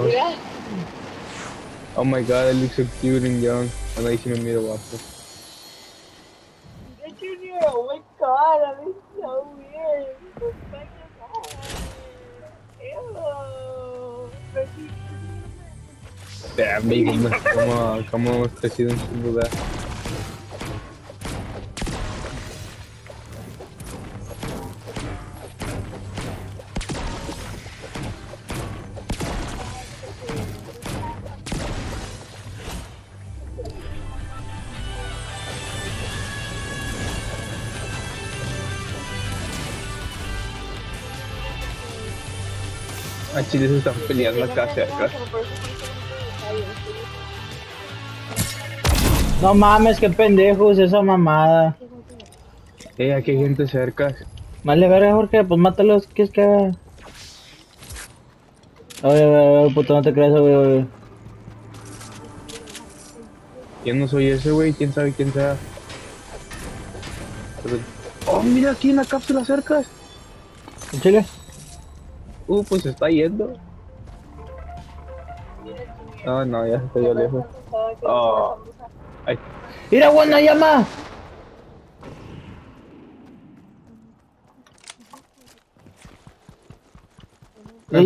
Mira. Oh my god, I look so cute and young. And ahí sí me miro guapo. Mira, Junior. Oh my god, that is so weird. Look like a Ew. Pero sí, Damn, baby, como, como hemos crecido en su lugar. A Chile se están peleando acá cerca. No mames, qué pendejos esa mamada. Eh, aquí hay gente cerca. Vale, verga, Jorge, pues mátalos, ¿qué es que haga? Oye, oye, oye, puto, no te creas, oye, oye. Yo no soy ese, güey. ¿Quién sabe quién sea? Oh, mira aquí en la cápsula cerca. ¿En Chile? Uh, pues se está yendo. No, no, ya se yo lejos. Oh. Ay, ¡Mira, buena llama! Lo-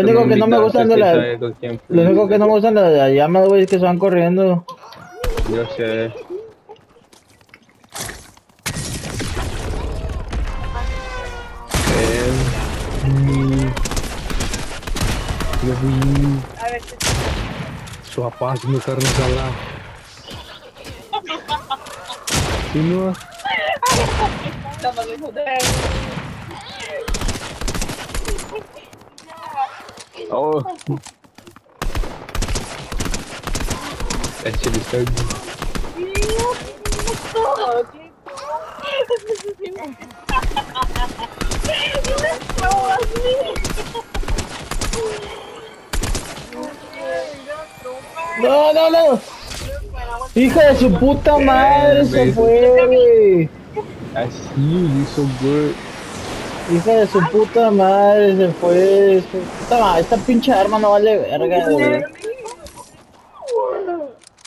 único que no me gustan de que la- sabe con quién fui. Lo único que no me gustan de las llamas, güey, es que se van corriendo. Yo sé. Yo vi A ver, ¿qué su papá haciendo carne salada. ¿Sí no? estamos lejos de Oh. That shit is so good. No, no, no. Hija de su puta madre, se fue, güey. You're so good. Hija de su puta madre, se fue. se- Puta madre, esta pinche arma no vale verga, güey.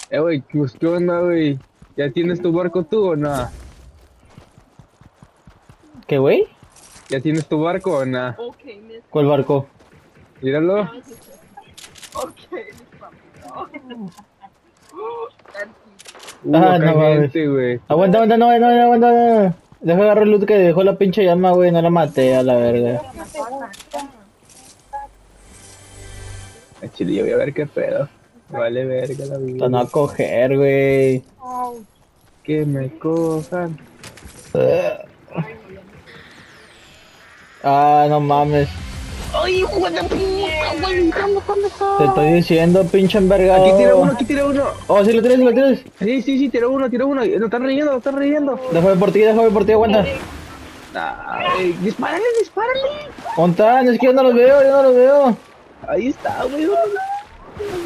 Eh, güey, ¿qué onda, güey? ¿Ya tienes tu barco tú o no? ¿Qué, güey? ¿Ya tienes tu barco o no? ¿Cuál barco? Míralo. Okay, Uh, Ah, no mames. Aguanta, aguanta, no, no, no, aguanta. Deja agarrar el loot que dejó la pinche llama, güey, no la maté a la verga. Chile, yo voy a ver qué pedo. Vale verga la vida. No a coger, güey. Que me cojan. Ah, no mames. Ay, hijo de puta, güey, ¿dónde dónde está? Te estoy diciendo, pinche envergado. Aquí tira uno, aquí tira uno. Oh, sí lo tienes, sí lo tienes. Sí, sí, sí, tira uno, tira uno. Lo están riendo, lo están riendo. Déjame por ti, déjame por ti, aguanta. Ay, dispárale, dispárale. Montan, es que yo no los veo, yo no los veo. Ahí está, güey.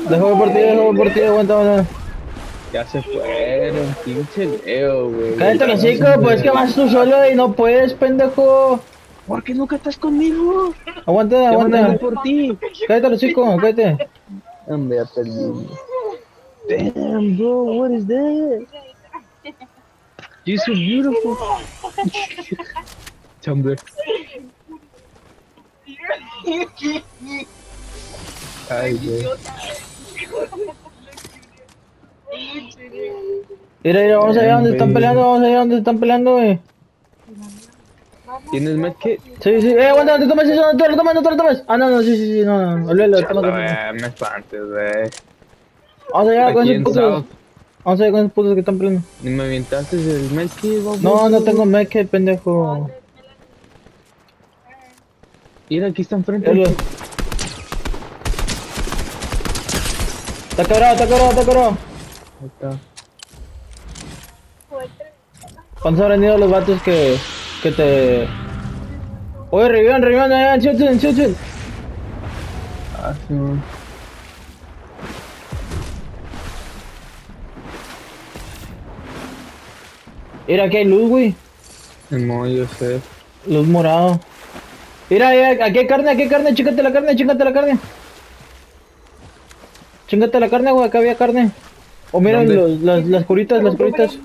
Déjame por ti, déjame por ti, aguanta, aguanta. Ya se fueron, pinche Leo, güey. Cállate los chicos, pues que vas tú solo y no puedes, pendejo. ¿Por qué nunca estás conmigo? Aguanta, aguanta. por ti. Cállate los chicos, cállate. Hombre, ya perdí. Damn, bro, what is that? You're so beautiful. Tumblr. Ay, güey. Mira, mira, vamos allá donde están peleando, vamos allá donde están peleando, güey. ¿Tienes medkit? Sí, sí, eh, aguanta, no te tomes eso, no te lo tomes, no te lo tomes. Ah, no, no, sí, sí, sí, no, no, olvídalo, toma, toma. Eh, me espantes, güey. Vamos allá con esos putos. Vamos allá con esos putos que están. Ni me avientaste el medkit. No, no tengo meque, pendejo. Mira, aquí está enfrente. Está quebrado, está quebrado, está quebrado. Ahí está. ¿Cuántos habrán ido los vatos que, que te... Oye, revivan, revivan, allá, en Chilton, en Chilton. Ah, sí, man. Mira, aquí hay luz, güey. No, yo sé. Luz morado. Mira, mira, aquí hay carne, aquí hay carne, chícate la carne, chícate la carne. Chingate la carne, güey, acá había carne. O los- las, las curitas, las curitas.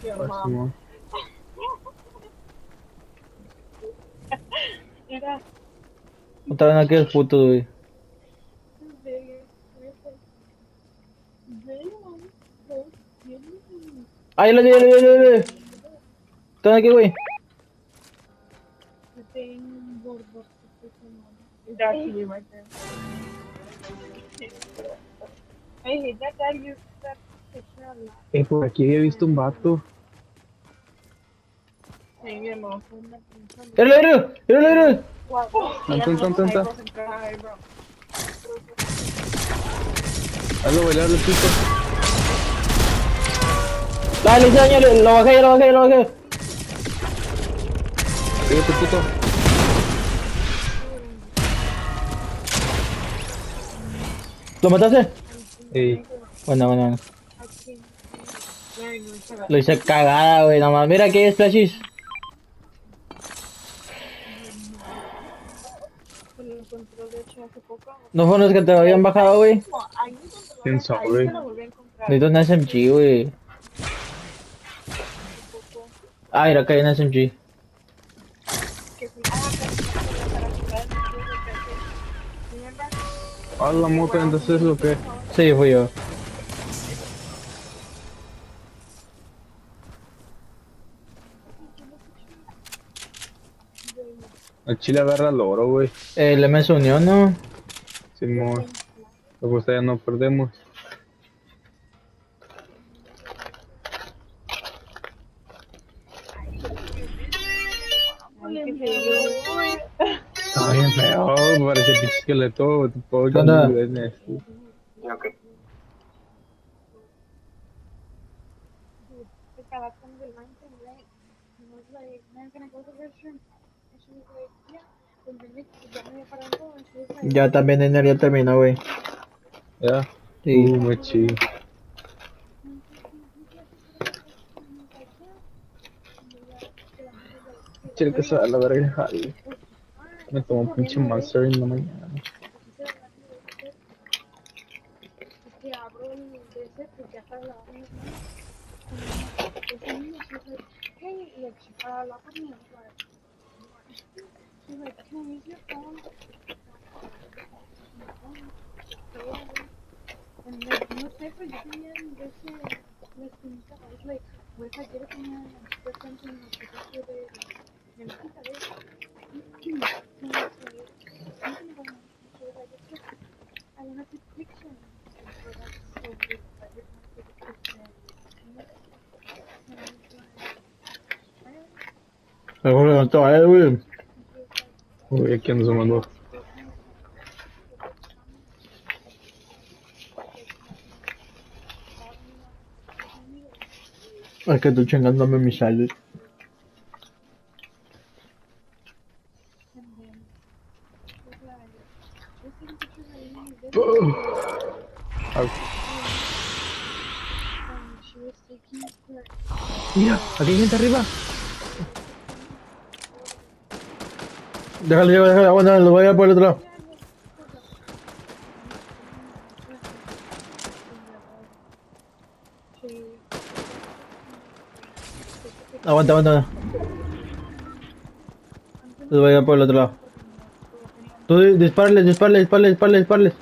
Qué Ah, mamá. Simón. Era Estaban aquellos putos, güey. de... Ah, ya lo vi, ya lo vi, ya lo vi. Están aquí, güey. That's you right there. I hate that dad used that picture a lot. Eh, por aquí había visto un vato. Tan, tan. Ay, bro. Hazlo bailar el pico. Dale, daño, lo bajé, lo bajé, lo bajé. Puto. ¿Lo mataste? Ey, Bueno, bueno, bueno. Lo hice cagada, güey, nomás. Mira aquí hay splashes. No fueron los que te habían bajado, güey. ¿Quién sabe? a. Necesito un SMG, güey. Ah, mira, acá hay un SMG. Fui- ah, la moto, entonces lo que. Sí, fui yo. El chile agarra el oro, güey. El M se unió, ¿no? Simón. Gusta ya no perdemos. Está bien feo, parece pinche esqueleto. Tipo, ¿Qué onda? The cat from the line came late. He was like, "Man, can I go to the restroom?" And she was like, "Yeah." And then we- ya she was like, Ya también terminó, güey. Ya. Sí. Uh, muy chido. Chile que se va a la verga, jale. Me tomó un pinche monster en la mañana. Can I use your phone? And like, most people give me and they it's like, something? I don't to picture. Mejor levantó a güey. Uy, aquí ando sumando. Es que estoy chingándome mis me, her Mira, aquí hay gente arriba. Déjalo, déjalo, aguanta, lo voy a por el otro lado. Aguanta, aguanta. Lo voy a por el otro lado. Tú di- dispárale, dispárale, dispárale, dispárale, dispárale.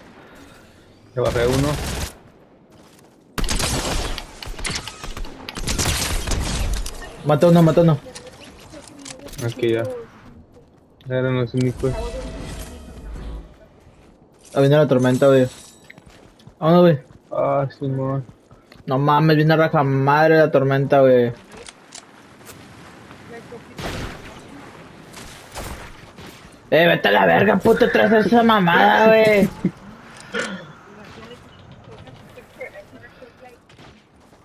Le barré uno. Mató uno, mató uno. Aquí ya. Eran los únicos. Ah, viene la tormenta, güey. Vámonos, güey. Ah, Simón. No mames, viene raja madre la tormenta, güey. Eh, vete a la verga, puto, traes esa mamada, güey.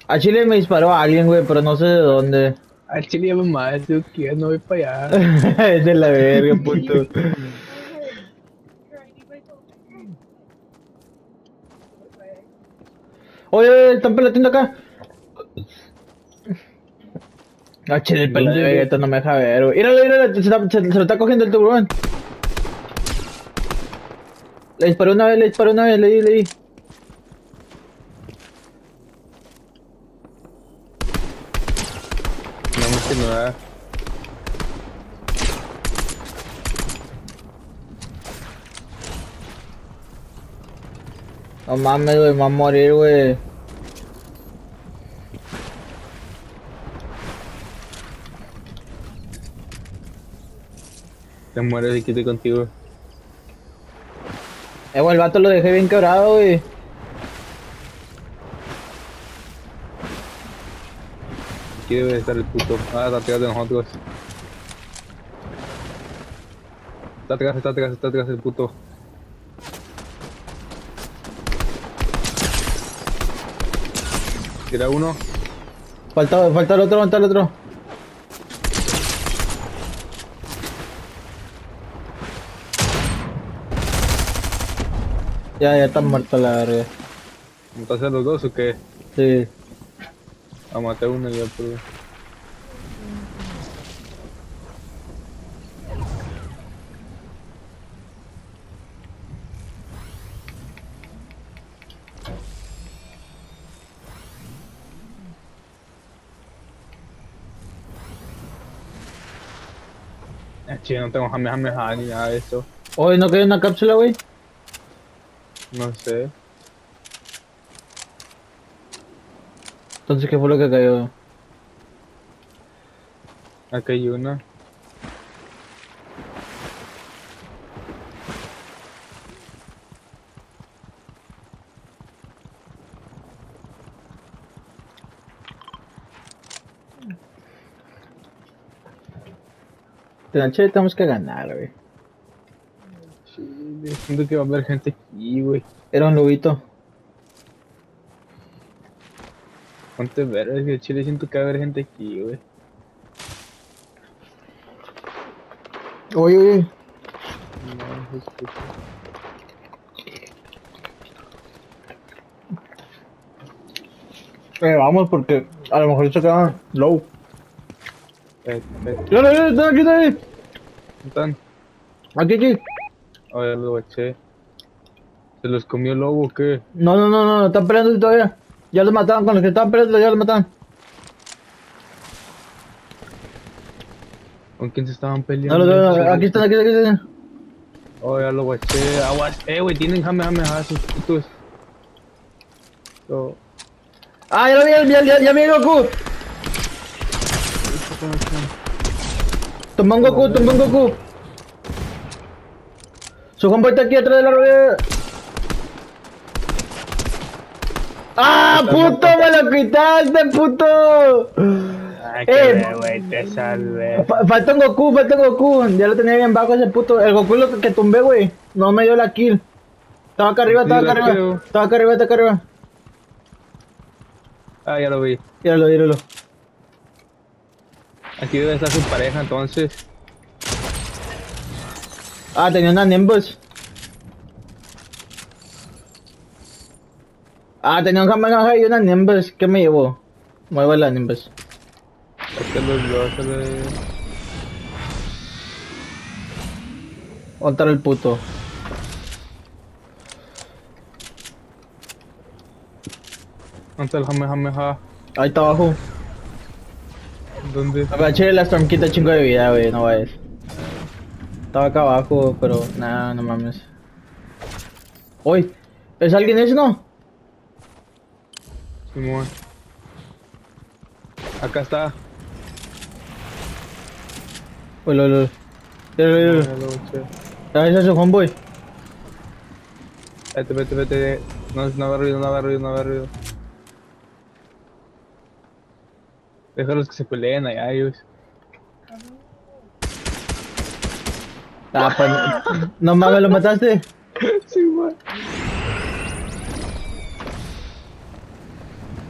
A Chile me disparó a alguien, güey, pero no sé de dónde. Al chile ya me más, yo quiero, no voy para allá. Es de la verga, puto. Oye, oye, están peloteando acá. Ah, chile, el pelo de Vegeta no me deja ver, güey. Míralo, míralo, se, está- se- se lo está cogiendo el tiburón. Le disparó una vez, le disparó una vez, le di, le di. que no da. No mames, güey, me va a morir, güey. Te mueres y quite contigo. Eh, güey, el vato lo dejé bien quebrado, güey. Aquí debe estar el puto. Ah, está atrás de nosotros. Está atrás, está atrás, está atrás el puto. Tira uno. Falta, falta el otro, falta el otro. Ya, ya están muertos la verga. ¿Mataste a los dos o qué? Sí. A matar uno y otro. Che, no tengo jamejameja ni nada de eso. Hoy no quedó una cápsula, güey. No sé. Entonces, ¿qué fue lo que cayó? Acá hay una. De la noche tenemos que ganar, güey. Sí, siento que va a haber gente aquí, güey. Era un lobito. Ponte ver, es que chile siento que va a haber gente aquí, güey. Oye, oye. No. Eh, vamos porque a lo mejor se quedan low. ¡Ya, ya, ya! ¡Está aquí, está! ¿Están? Aquí, aquí. Oh, ya lo eché. ¿Se los comió el lobo o qué? No, no, no, no, están peleando todavía. Ya los mataron, con los que estaban peleando ya los mataron. ¿Con quién se estaban No, peleando? no, no, aquí están, aquí están, aquí están. Oh, ya lo guaché. Aguas. Eh, güey, tienen jame, jame, jame, sus putos. Ah, ya lo vi, ya, ya, ya vi a Goku. Tomó un Goku, tomó un Goku. Su combo está aquí atrás de la rueda. ¡Ah, puto! ¡Me lo quitaste, puto! Ay, Eh, güey, te salvé. Fa- Falta un Goku, falta un Goku. Ya lo tenía bien bajo ese puto. El Goku lo que, que tumbé, güey. No me dio la kill. Estaba acá arriba, estaba acá arriba. creo. Estaba acá arriba, estaba acá arriba. Ah, ya lo vi. Míralo, míralo. Aquí debe estar su pareja, entonces. Ah, tenía una Nimbus. Ah, tenía un Kamehameha y una Nimbus. ¿Qué me llevó? Mueve la Nimbus. Este. ¿Dónde está el puto? ¿Dónde está el jame, jame, ja? Ahí está abajo. ¿Dónde? Apache la Storm quita chingo de vida, güey, no vayas. Estaba acá abajo, pero nada, no mames. Uy, ¿es alguien ese, no? Simón. Acá está. Uy, lo, lo. Míralo, míralo. Ya lo guaché. Ah, ese es su homeboy. Vete, vete, vete. No, no haga ruido, no haga ruido, no haga ruido. Déjalos que se peleen allá ellos. Ah, pues, no- no mames, lo mataste. Sí, man.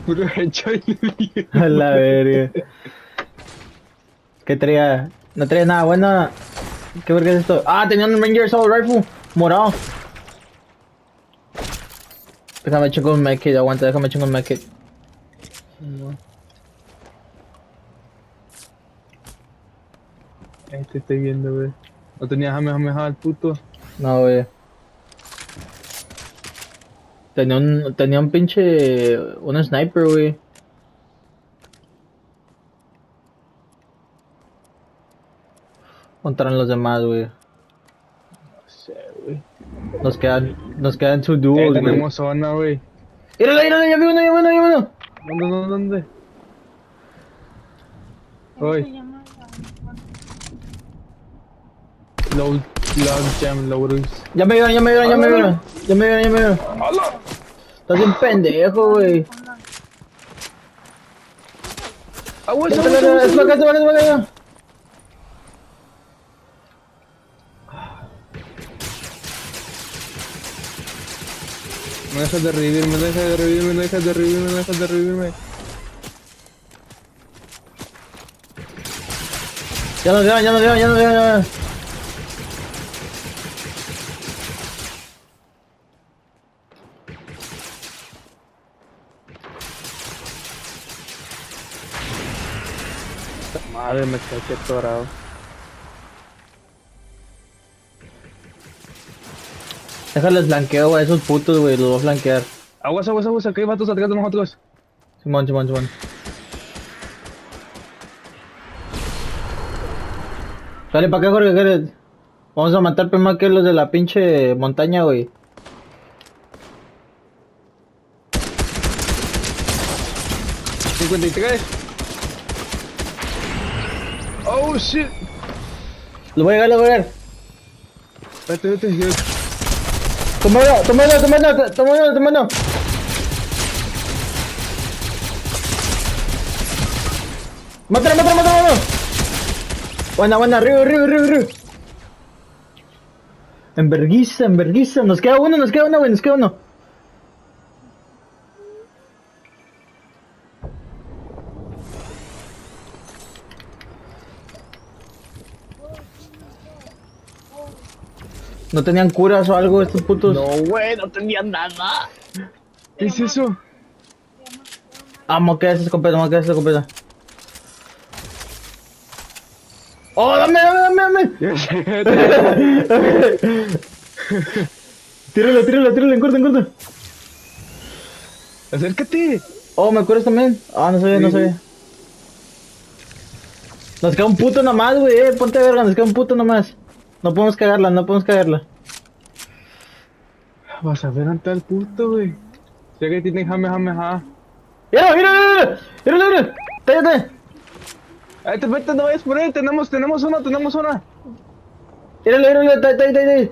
Puro hecho y A la verga. ¿Qué traía? No traía nada bueno. ¿Qué verga es esto? Ah, tenía un Ranger Assault Rifle morado. Déjame chingo un medkit, aguanta, déjame chingo un medkit. Te estoy viendo, güey. No tenía jame, jame, ja, el puto. No, güey. Tenía un, tenía un pinche, un sniper, güey. Contaron los demás, güey. No sé, güey. Nos quedan, nos quedan sus Eh, duos, güey. tenemos zona, güey. Míralo, míralo, ya vi uno, ya vi uno, ya vi uno. ¿Dónde, dónde, dónde? ¿Cómo Low, log jam, loaders. Ya me vieron, ya me vieron, ya me vieron. Ya me vieron, ya me vieron. Estás bien pendejo, güey. ¡Agua, Es agua, para agua, acá, es para acá, es para acá. Me dejas de revivirme, me dejas de revivirme, me dejas de revivirme, me dejas de revivirme. Ya nos vieron, ya nos vieron, ya nos vieron, ya nos vieron. Madre, me caché atorado. Déjales blanqueo, güey, esos putos, güey, los voy a flanquear. Aguas, aguas, aguas, acá hay vatos atrás de nosotros. Simón, Simón, Simón. Dale para acá, Jorge, eres- Vamos a matar primero que los de la pinche montaña, güey. ¡53! ¡Oh, shit! Lo voy a llegar, lo voy a llegar. Vete, vete, yo... Tómalo, tómalo, tómalo, tómalo, tómalo. Mátalo, mátalo, mátalo, mátalo. Buena, buena, arriba, arriba, arriba, arriba. Enverguiza, enverguiza. Nos queda uno, nos queda uno, güey, nos queda uno. ¿No tenían curas o algo estos putos? No, güey, no tenía nada. ¿Qué es eso? Vamos, que esa escopeta, vamos, que esa escopeta. ¡Oh, dame, dame, dame, dame! tíralo, tíralo, tíralo, en corto, en corto. Acércate. Oh, ¿me acuerdas también? Ah, no sabía, no sabía. Nos queda un puto nomás, güey, eh, ponte verga, nos queda un puto nomás. No podemos cagarla, no podemos cagarla. Vas a ver ante el puto, güey. Ya que tiene jame, jame, ja. ¡Mira, mira, mira! ¡Mira, mira! ¡Cállate! Ay, te vete, no vayas por ahí. Tenemos, tenemos una, tenemos una. ¡Míralo, míralo! ¡Está está ahí!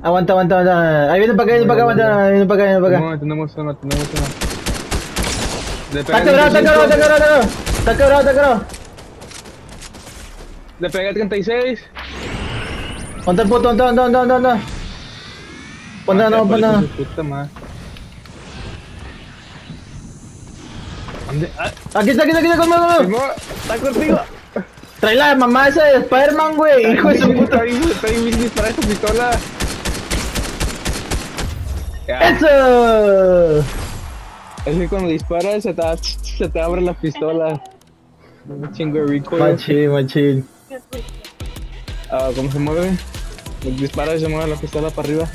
Aguanta, aguanta, aguanta. Ahí viene para acá, viene para acá, aguanta. Viene para acá, viene para acá. No, tenemos una, tenemos una. Está quebrado, está 35, quebrado, está quebrado, está quebrado. Está quebrado, está quebrado. Le pegué 36. Ponte el puto, ponte, ponte, ponte, ponte, ponte. No, ponte. ¿Dónde? Ah, Aquí está, aquí está, aquí está, conmigo, está contigo. Trae la mamá esa de Spider-Man, güey. Hijo de su puta. Está bien disparar esa pistola. ¡Eso! Es que cuando disparas se te, se te abre la pistola. Un chingo de recoil. Machín, machín. Ah, ¿Cómo se mueve? Disparas y se mueve la pistola para arriba.